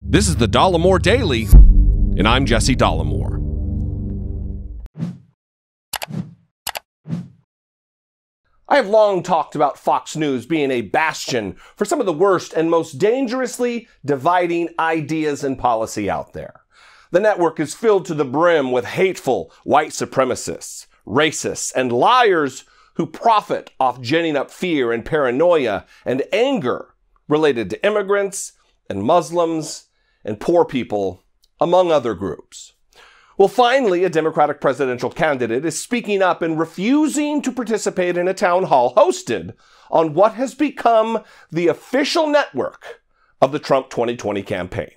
This is the Dollemore Daily, and I'm Jesse Dollemore. I have long talked about Fox News being a bastion for some of the worst and most dangerously dividing ideas and policy out there. The network is filled to the brim with hateful white supremacists, racists, and liars who profit off ginning up fear and paranoia and anger related to immigrants and Muslims and poor people, among other groups. Well, finally, a Democratic presidential candidate is speaking up and refusing to participate in a town hall hosted on what has become the official network of the Trump 2020 campaign.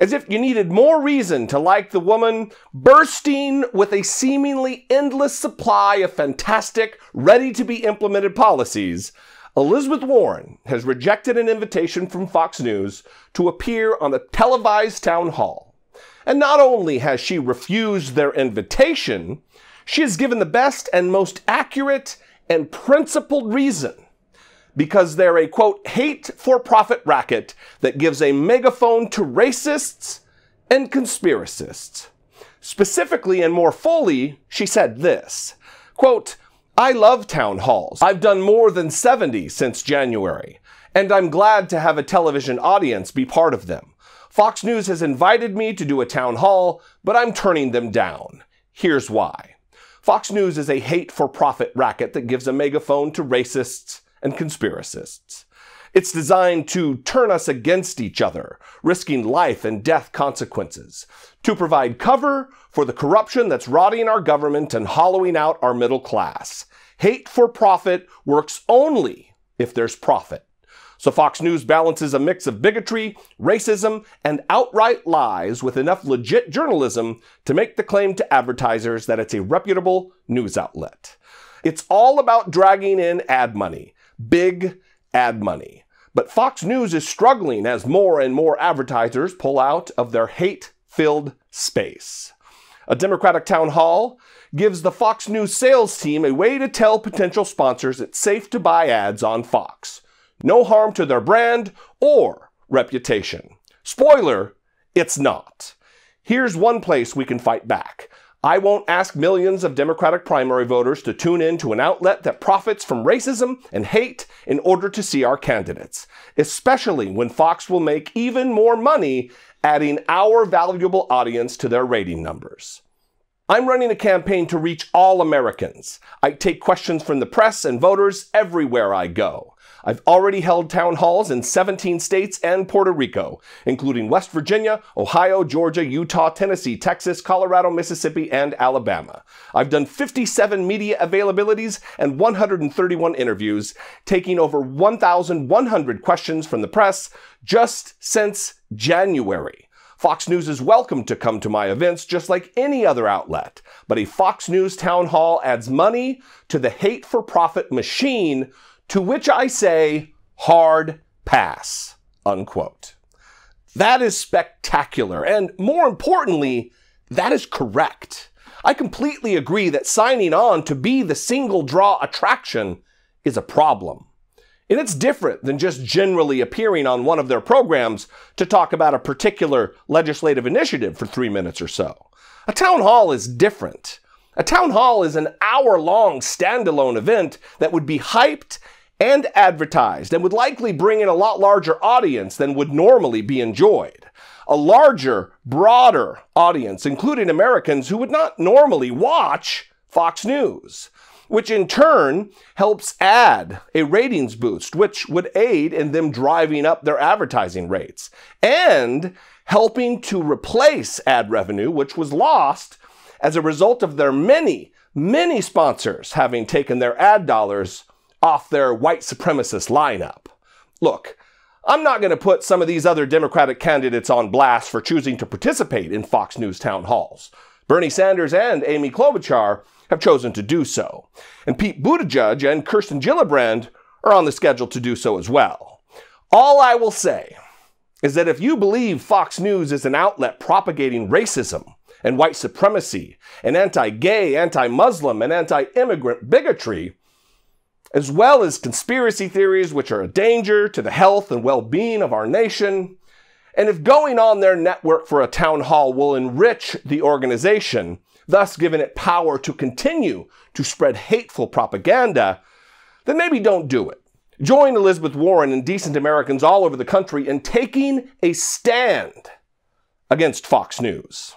As if you needed more reason to like the woman bursting with a seemingly endless supply of fantastic, ready to be implemented policies, Elizabeth Warren has rejected an invitation from Fox News to appear on a televised town hall and not only has she refused their invitation, she has given the best and most accurate and principled reason because they're a quote, hate for profit racket that gives a megaphone to racists and conspiracists. Specifically and more fully, she said this quote, I love town halls. I've done more than 70 since January, and I'm glad to have a television audience be part of them. Fox News has invited me to do a town hall, but I'm turning them down. Here's why. Fox News is a hate for profit racket that gives a megaphone to racists and conspiracists. It's designed to turn us against each other, risking life and death consequences, to provide cover for the corruption that's rotting our government and hollowing out our middle class. Hate for profit works only if there's profit. So Fox News balances a mix of bigotry, racism, and outright lies with enough legit journalism to make the claim to advertisers that it's a reputable news outlet. It's all about dragging in ad money, big ad money. But Fox News is struggling as more and more advertisers pull out of their hate filled space. A Democratic town hall gives the Fox News sales team a way to tell potential sponsors it's safe to buy ads on Fox no harm to their brand or reputation. Spoiler, it's not. Here's one place we can fight back. I won't ask millions of Democratic primary voters to tune in to an outlet that profits from racism and hate in order to see our candidates, especially when Fox will make even more money adding our valuable audience to their rating numbers. I'm running a campaign to reach all Americans. I take questions from the press and voters everywhere I go. I've already held town halls in 17 states and Puerto Rico, including West Virginia, Ohio, Georgia, Utah, Tennessee, Texas, Colorado, Mississippi, and Alabama. I've done 57 media availabilities and 131 interviews, taking over 1,100 questions from the press just since January. Fox News is welcome to come to my events just like any other outlet, but a Fox News town hall adds money to the hate for profit machine to which I say, hard pass, unquote. That is spectacular. And more importantly, that is correct. I completely agree that signing on to be the single draw attraction is a problem. And it's different than just generally appearing on one of their programs to talk about a particular legislative initiative for three minutes or so. A town hall is different. A town hall is an hour long standalone event that would be hyped and advertised and would likely bring in a lot larger audience than would normally be enjoyed. A larger, broader audience, including Americans who would not normally watch Fox News, which in turn helps add a ratings boost, which would aid in them driving up their advertising rates and helping to replace ad revenue, which was lost as a result of their many, many sponsors having taken their ad dollars off their white supremacist lineup. Look, I'm not going to put some of these other Democratic candidates on blast for choosing to participate in Fox News town halls. Bernie Sanders and Amy Klobuchar have chosen to do so. And Pete Buttigieg and Kirsten Gillibrand are on the schedule to do so as well. All I will say is that if you believe Fox News is an outlet propagating racism and white supremacy and anti gay, anti Muslim, and anti immigrant bigotry, as well as conspiracy theories which are a danger to the health and well being of our nation, And if going on their network for a town hall will enrich the organization, thus giving it power to continue to spread hateful propaganda, then maybe don't do it. Join Elizabeth Warren and decent Americans all over the country in taking a stand against Fox News.